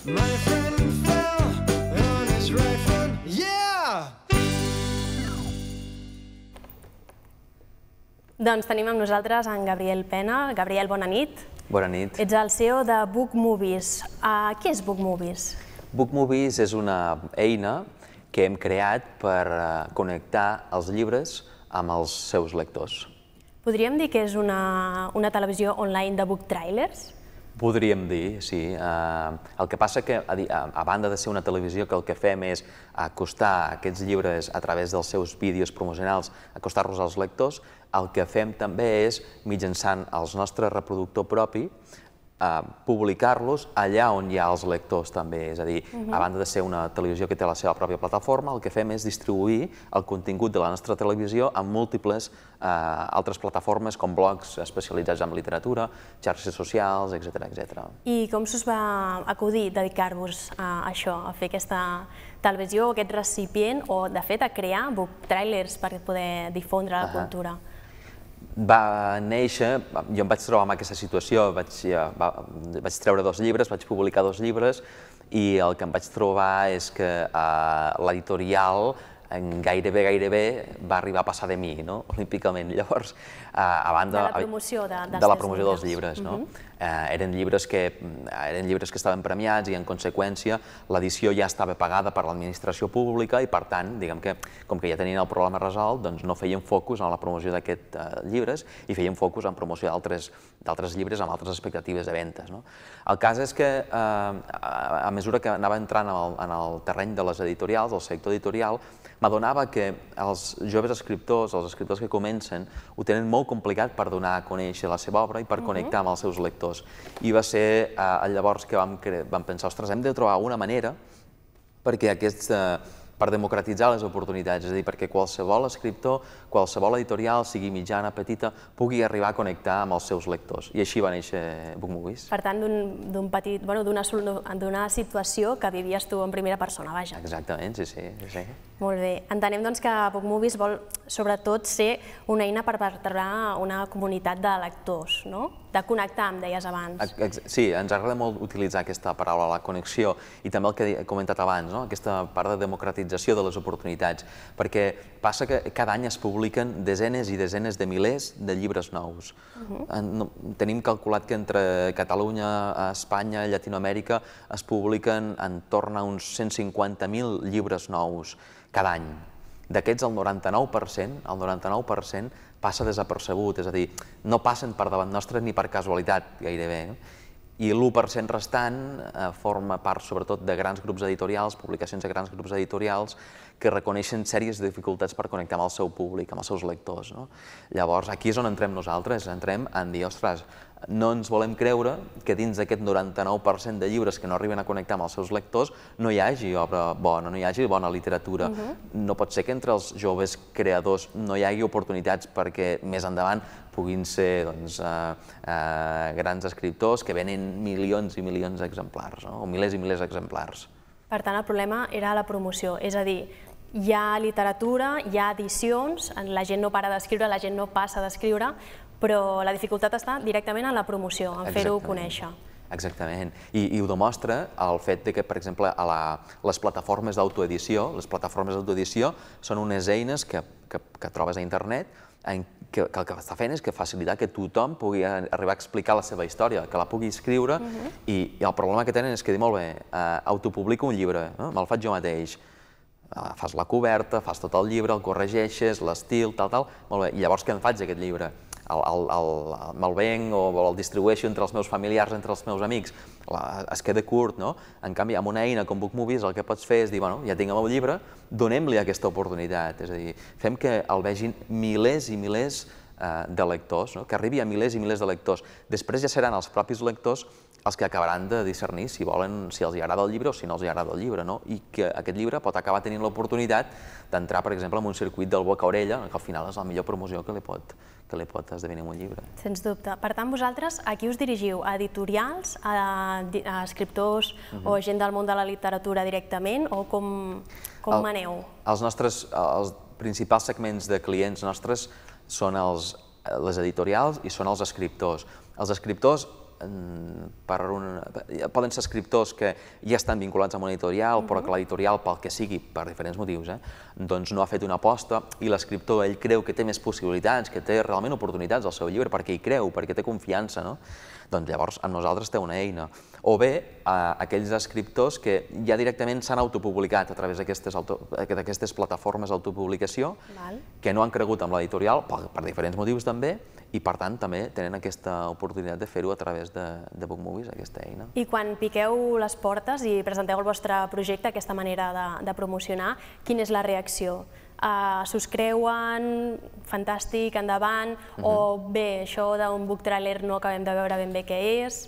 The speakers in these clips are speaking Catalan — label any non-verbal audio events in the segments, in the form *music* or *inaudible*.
Doncs tenim amb nosaltres en Gabriel Pena. Gabriel, bona nit. Bona nit. Ets el CEO de Book Movies. Uh, què és Book Movies? Book Movies és una eina que hem creat per eh, connectar els llibres amb els seus lectors. Podríem dir que és una, una televisió online de book trailers? Podríem dir, sí. Eh, el que passa que, a, a banda de ser una televisió, que el que fem és acostar aquests llibres a través dels seus vídeos promocionals, acostar-los als lectors, el que fem també és, mitjançant el nostre reproductor propi, eh, publicar-los allà on hi ha els lectors també. És a dir, a banda de ser una televisió que té la seva pròpia plataforma, el que fem és distribuir el contingut de la nostra televisió en múltiples eh, altres plataformes com blogs especialitzats en literatura, xarxes socials, etc etc. I com s'us va acudir dedicar-vos a això, a fer aquesta televisió, aquest recipient, o de fet a crear book trailers per poder difondre la cultura? Va néixer, jo em vaig trobar en aquesta situació, vaig, ja, va, vaig treure dos llibres, vaig publicar dos llibres i el que em vaig trobar és que uh, l'editorial en gairebé, gairebé va arribar a passar de mi, no? olímpicament. *laughs* Llavors, uh, a banda... De la promoció de- dels de la promoció dels llibres. llibres, no? eh, eren, llibres que, eren llibres que estaven premiats i, en conseqüència, l'edició ja estava pagada per l'administració pública i, per tant, diguem que, com que ja tenien el problema resolt, doncs no feien focus en la promoció d'aquests eh, llibres i feien focus en promoció d'altres d'altres llibres amb altres expectatives de ventes. No? El cas és que, eh, a, mesura que anava entrant en el, en el terreny de les editorials, del sector editorial, m'adonava que els joves escriptors, els escriptors que comencen, ho tenen molt complicat per donar a conèixer la seva obra i per connectar amb els seus lectors. I va ser eh, llavors que vam, vam pensar, ostres, hem de trobar una manera perquè aquests, eh, per democratitzar les oportunitats, és a dir, perquè qualsevol escriptor, qualsevol editorial, sigui mitjana, petita, pugui arribar a connectar amb els seus lectors. I així va néixer Book Movies. Per tant, d'un petit, bueno, d'una situació que vivies tu en primera persona, vaja. Exactament, sí, sí. sí, sí. Molt bé. Entenem doncs, que Book Movies vol sobretot ser una eina per vertebrar una comunitat de lectors, no? De connectar, em deies abans. Sí, ens agrada molt utilitzar aquesta paraula, la connexió, i també el que he comentat abans, no? aquesta part de democratització de les oportunitats, perquè passa que cada any es publiquen desenes i desenes de milers de llibres nous. En- no, tenim calculat que entre Catalunya, Espanya i Llatinoamèrica es publiquen en torn a uns 150.000 llibres nous cada any. D'aquests, el 99%, el 99% passa desapercebut, és a dir, no passen per davant nostre ni per casualitat, gairebé. I l'1% restant eh, forma part, sobretot, de grans grups editorials, publicacions de grans grups editorials, que reconeixen sèries de dificultats per connectar amb el seu públic, amb els seus lectors. No? Llavors, aquí és on entrem nosaltres, entrem en dir, ostres, no ens volem creure que dins d'aquest 99% de llibres que no arriben a connectar amb els seus lectors no hi hagi obra bona, no hi hagi bona literatura. No pot ser que entre els joves creadors no hi hagi oportunitats perquè més endavant puguin ser doncs, eh, eh, grans escriptors que venen milions i milions d'exemplars, no? o milers i milers d'exemplars. Per tant, el problema era la promoció, és a dir, hi ha literatura, hi ha edicions, la gent no para d'escriure, la gent no passa d'escriure, però la dificultat està directament en la promoció, en fer-ho conèixer. Exactament. I, I ho demostra el fet de que, per exemple, a la, les plataformes d'autoedició, les plataformes d'autoedició són unes eines que, que, que trobes a internet en que, que el que està fent és que facilitar que tothom pugui arribar a explicar la seva història, que la pugui escriure, i, i el problema que tenen és que dir, molt bé, eh, autopublico un llibre, no? me'l faig jo mateix, fas la coberta, fas tot el llibre, el corregeixes, l'estil, tal, tal, molt bé, i llavors què en faig d'aquest llibre? El, el, el, me'l venc o el distribueixo entre els meus familiars, entre els meus amics, la, es queda curt, no? En canvi, amb una eina com Book Movies el que pots fer és dir, bueno, ja tinc el meu llibre, donem-li aquesta oportunitat, és a dir, fem que el vegin milers i milers eh, de lectors, no? que arribi a milers i milers de lectors. Després ja seran els propis lectors els que acabaran de discernir si volen, si els hi agrada el llibre o si no els hi agrada el llibre, no? I que aquest llibre pot acabar tenint l'oportunitat d'entrar, per exemple, en un circuit del boca a orella, que al final és la millor promoció que li pot, que li pot esdevenir un llibre. Sens dubte. Per tant, vosaltres a qui us dirigiu? A editorials, a, a escriptors o gent del món de la literatura directament? O com, com El- maneu? Els nostres, els principals segments de clients nostres són els, les editorials i són els escriptors. Els escriptors per un, poden ser escriptors que ja estan vinculats amb una editorial, però que l'editorial, pel que sigui, per diferents motius, eh, doncs no ha fet una aposta i l'escriptor, ell creu que té més possibilitats, que té realment oportunitats al seu llibre, perquè hi creu, perquè té confiança, no? Doncs llavors amb nosaltres té una eina. O bé, a aquells escriptors que ja directament s'han autopublicat a través d'aquestes auto- plataformes d'autopublicació, que no han cregut amb l'editorial, per, per diferents motius també, i per tant també tenen aquesta oportunitat de fer-ho a través de, de Book Movies, aquesta eina. I quan piqueu les portes i presenteu el vostre projecte, aquesta manera de, de promocionar, quina és la reacció? Uh, S'us creuen, fantàstic, endavant, o bé, això d'un book trailer no acabem de veure ben bé què és?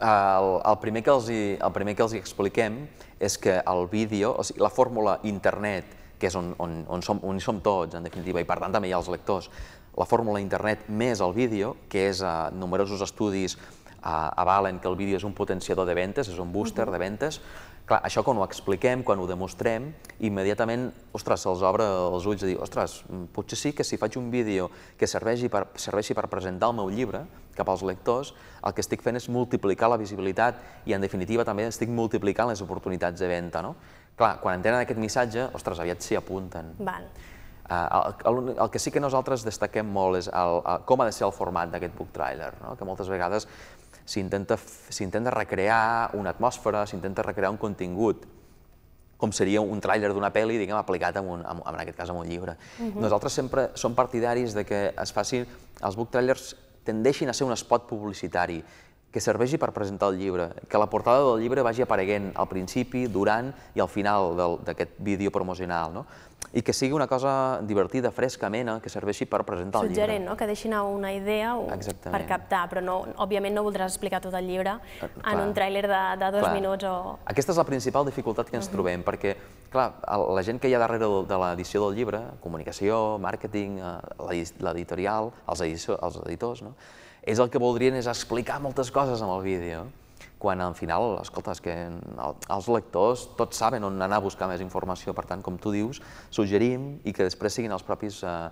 El, el, primer que els hi, el primer que els hi expliquem és que el vídeo, o sigui, la fórmula internet, que és on, on, on, som, on hi som tots, en definitiva, i per tant també hi ha els lectors, la fórmula internet més el vídeo, que és uh, numerosos estudis uh, avalen que el vídeo és un potenciador de ventes, és un booster de ventes, Clar, això quan ho expliquem, quan ho demostrem, immediatament, ostres, se'ls obre els ulls i dir, ostres, potser sí que si faig un vídeo que serveixi per, serveixi per presentar el meu llibre cap als lectors, el que estic fent és multiplicar la visibilitat i, en definitiva, també estic multiplicant les oportunitats de venda, no? Clar, quan entenen aquest missatge, ostres, aviat s'hi apunten. Val. Uh, el, el, el que sí que nosaltres destaquem molt és el, el, com ha de ser el format d'aquest book trailer, no? que moltes vegades s'intenta recrear una atmosfera, s'intenta recrear un contingut, com seria un tràiler d'una pel·li, diguem, aplicat en, un, en, en aquest cas en un llibre. Nosaltres sempre som partidaris de que es facin, els book trailers tendeixin a ser un spot publicitari, que serveixi per presentar el llibre, que la portada del llibre vagi apareguent al principi, durant i al final del- d'aquest vídeo promocional, no? I que sigui una cosa divertida, fresca, amena, que serveixi per presentar el llibre. Suggerent, no? que deixin a una idea o- per captar, però no, òbviament no voldràs explicar tot el llibre en clar. un tràiler de, de dos Clar. minuts o... Aquesta és la principal dificultat que ens trobem, perquè, clar, la gent que hi ha darrere de- l'edició del llibre, comunicació, màrqueting, eh, l'edi- l'editorial, els, els editors, no? és el que voldrien és explicar moltes coses amb el vídeo, quan al final, escolta, és que el- els lectors tots saben on anar a buscar més informació, per tant, com tu dius, suggerim i que després siguin els propis eh,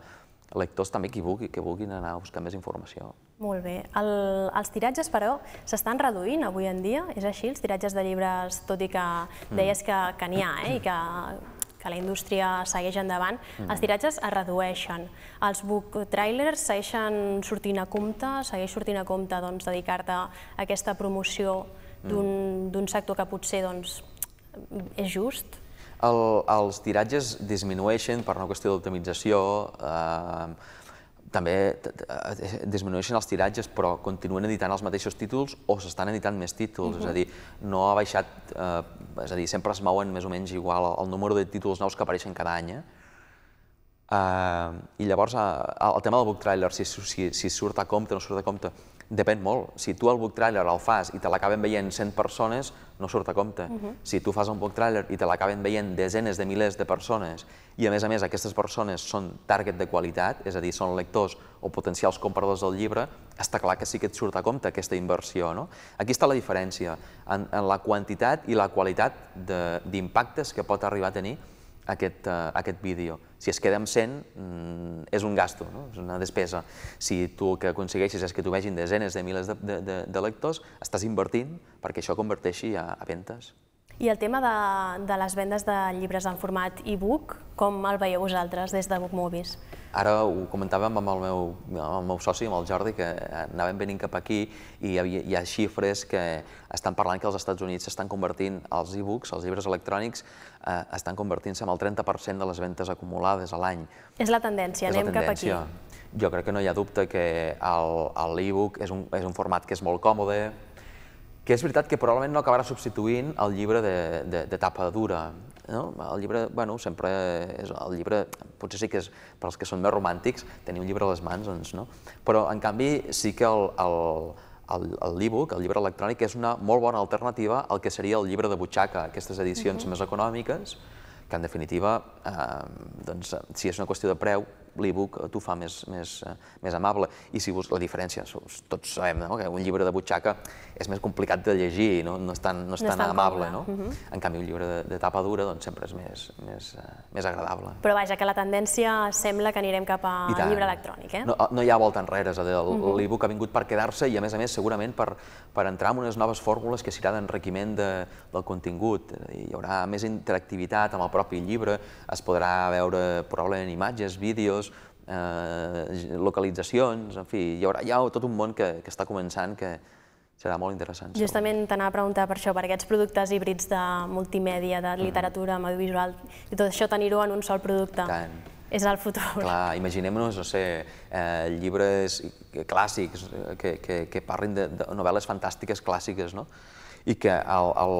lectors també qui vulgui, que vulguin anar a buscar més informació. Molt bé. El, els tiratges, però, s'estan reduint avui en dia? És així, els tiratges de llibres, tot i que deies que, que n'hi ha, eh? i que, que la indústria segueix endavant, els tiratges es redueixen. Els book trailers segueixen sortint a compte, segueix sortint a compte doncs, dedicar-te a aquesta promoció d'un d'un sector que potser doncs, és just? El, els tiratges disminueixen per una qüestió d'optimització, eh, també t- eh, disminueixen els tiratges, però continuen editant els mateixos títols o s'estan editant més títols, és a dir, no ha baixat, eh, és a dir, sempre es mouen més o menys igual el número de títols nous que apareixen cada any, eh? Uh, I llavors uh, el tema del book trailer, si, si, si surt a compte o no surt a compte, depèn molt. Si tu el book trailer el fas i te l'acaben veient 100 persones, no surt a compte. Si tu fas un book trailer i te l'acaben veient desenes de milers de persones i a més a més aquestes persones són target de qualitat, és a dir, són lectors o potencials compradors del llibre, està clar que sí que et surt a compte aquesta inversió. No? Aquí està la diferència en, en la quantitat i la qualitat de- d'impactes que pot arribar a tenir aquest, uh, aquest vídeo. Si es queda amb 100, mm, és un gasto, no? és una despesa. Si tu el que aconsegueixes és que tu vegin desenes de milers de, de, de, de lectors, estàs invertint perquè això converteixi a, a ventes. I el tema de, de les vendes de llibres en format e-book, com el veieu vosaltres des de Book Movies? Ara ho comentàvem amb el meu, amb el meu soci, amb el Jordi, que anàvem venint cap aquí i hi, havia, hi ha xifres que estan parlant que als Estats Units s'estan convertint els e-books, els llibres electrònics, eh, estan convertint-se en el 30% de les ventes acumulades a l'any. És la tendència, és la anem cap aquí. tendència. Jo crec que no hi ha dubte que l'e-book és, un, és un format que és molt còmode, que és veritat que probablement no acabarà substituint el llibre de, de, de tapa dura. No? El llibre, bueno, sempre és el llibre, potser sí que és per als que són més romàntics, tenir un llibre a les mans, doncs no. Però, en canvi, sí que el, el, el, el l'e-book, el llibre electrònic, és una molt bona alternativa al que seria el llibre de butxaca, aquestes edicions més econòmiques, que en definitiva, eh, doncs, si és una qüestió de preu, l'e-book t'ho fa més, més, eh, més amable. I si bus la diferència, tots sabem no? que un llibre de butxaca és més complicat de llegir, no, no és tan, no és No tan tan amable. No? En canvi, un llibre de, de tapa dura doncs, sempre és més, més, eh, més agradable. Però vaja, que la tendència sembla que anirem cap tant. llibre electrònic, eh? No, no hi ha volta enrere, és a dir, el- l'e-book ha vingut per quedar-se i, a més a més, segurament per, per entrar en unes noves fórmules que serà d'enriquiment de, del contingut. A Hi haurà més interactivitat amb el propi llibre, es podrà veure probablement imatges, vídeos, eh, localitzacions, en fi, hi haurà hi ha tot un món que, que està començant que serà molt interessant. segur. Justament t'anava a preguntar per això, per aquests productes híbrids de multimèdia, de literatura, amb audiovisual, i tot això tenir-ho en un sol producte. Tant. És el futur. Clar, imaginem-nos, no sé, eh, llibres clàssics que, que, que parlin de, de novel·les fantàstiques clàssiques, no? I que al, al,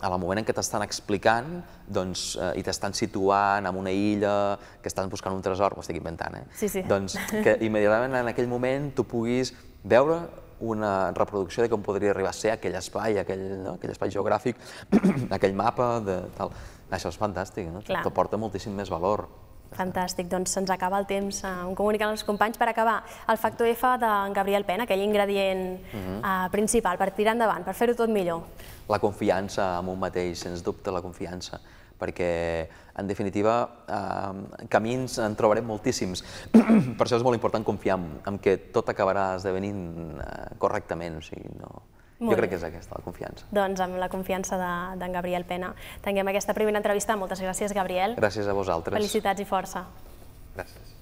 al moment en què t'estan explicant doncs, eh, i t'estan situant en una illa, que estan buscant un tresor, m'ho estic inventant, eh? Sí, sí. Doncs que *laughs* immediatament en aquell moment tu puguis veure una reproducció de com podria arribar a ser aquell espai, aquell, no? aquell espai geogràfic, *clears throat* aquell mapa, de tal. Això és fantàstic, no? Clar. T'aporta moltíssim més valor. Fantàstic, doncs se'ns acaba el temps. Eh, Em comuniquen els companys per acabar. El factor F d'en Gabriel Pena, aquell ingredient Mhm. eh, principal per tirar endavant, per fer-ho tot millor. La confiança en un mateix, sens dubte la confiança, perquè, en definitiva, eh, camins en trobarem moltíssims. *clears throat* per això és molt important confiar en, en que tot acabarà esdevenint eh, correctament, o sigui, no... Molt jo crec que és aquesta, la confiança. Doncs amb la confiança de- d'en Gabriel Pena. Tanquem aquesta primera entrevista. Moltes gràcies, Gabriel. Gràcies a vosaltres. Felicitats i força. Gràcies.